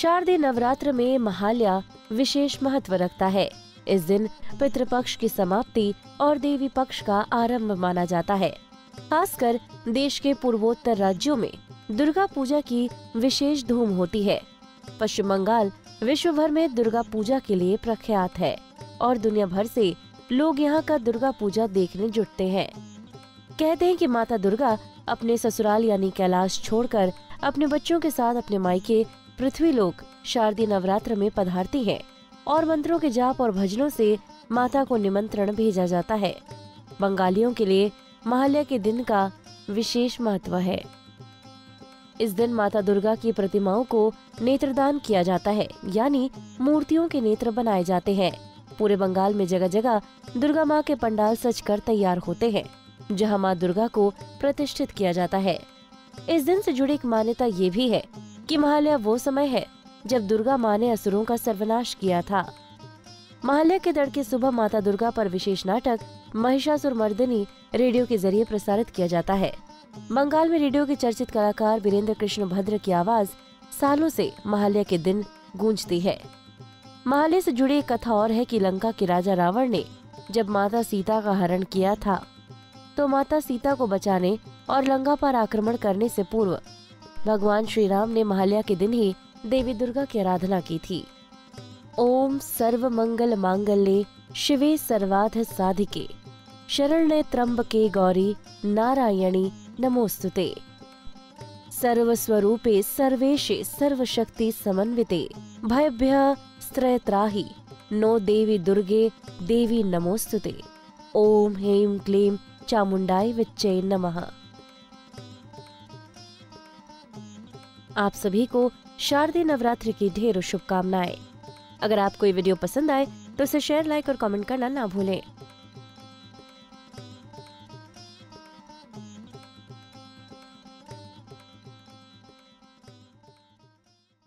शारदीय नवरात्र में महाल्या विशेष महत्व रखता है। इस दिन पितृपक्ष की समाप्ति और देवी पक्ष का आरंभ माना जाता है। खासकर देश के पूर्वोत्तर राज्यों में दुर्गा पूजा की विशेष धूम होती है। पश्चिम बंगाल विश्व भर में दुर्गा पूजा के लिए प्रख्यात है और दुनिया भर से लोग यहाँ का दुर्गा पूजा देखने जुटते हैं। कहते हैं कि माता दुर्गा अपने ससुराल यानी कैलाश छोड़कर अपने बच्चों के साथ अपने मायके पृथ्वी लोक शारदीय नवरात्र में पधारती है और मंत्रों के जाप और भजनों से माता को निमंत्रण भेजा जाता है। बंगालियों के लिए महाल्या के दिन का विशेष महत्व है। इस दिन माता दुर्गा की प्रतिमाओं को नेत्रदान किया जाता है, यानी मूर्तियों के नेत्र बनाए जाते हैं। पूरे बंगाल में जगह जगह दुर्गा माँ के पंडाल सज कर तैयार होते हैं, जहाँ माँ दुर्गा को प्रतिष्ठित किया जाता है। इस दिन से जुड़ी एक मान्यता ये भी है कि महालया वो समय है, जब दुर्गा माँ ने असुरों का सर्वनाश किया था। महालया के तड़के सुबह माता दुर्गा पर विशेष नाटक, महिषासुर मर्दिनी रेडियो के ज़रिए प्रसारित किया जाता है। बंगाल में रेडियो के चर्चित कलाकार वीरेंद्र कृष्ण भद्र की आवाज़ सालों से महालया के दिन गूंजती है। महालय से जुड़ी एक कथा और है कि लंका के राजा रावण ने जब माता सीता का हरण किया था तो माता सीता को बचाने और लंका पर आक्रमण करने से पूर्व भगवान श्री राम ने महालया के दिन ही देवी दुर्गा की आराधना की थी। ओम सर्व मंगल मांगल्य शिवे सर्वाध साधिके। शरण्य त्र्यंबके गौरी नारायणी नमोस्तुते। सर्वस्वरूपे सर्वेशे सर्वशक्ति समन्विते। भयभ्य स्त्रयत्राहि नो देवी दुर्गे देवी नमोस्तुते। ओम हेम क्लीम चामुंडाई विच्चे नमः। आप सभी को शारदीय नवरात्रि की ढेरों शुभकामनाएँ। अगर आपको ये वीडियो पसंद आए तो इसे शेयर लाइक और कमेंट करना ना भूलें।